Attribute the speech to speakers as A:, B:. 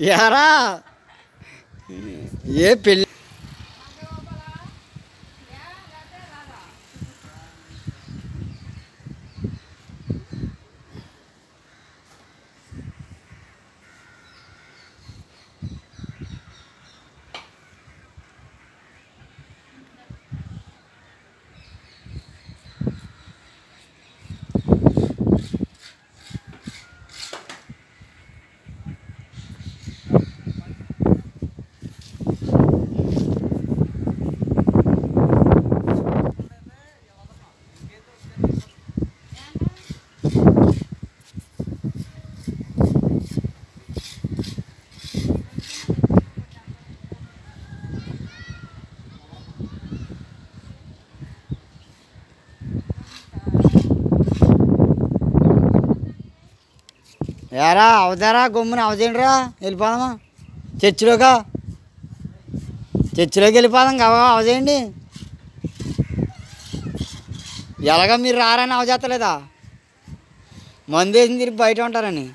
A: यारा। ये पिल्ले ఎరా అవదారా గమ్మున అవదేంట్రా వెళ్ళిపోదామా? చర్చిలోకా? చర్చిలోకి వెళ్ళిపోదాం కావా అవదేయండి ఎలాగ మీరు రారని అవజేస్తలేదా మందు వేసింది తిరిగి బయట ఉంటారని.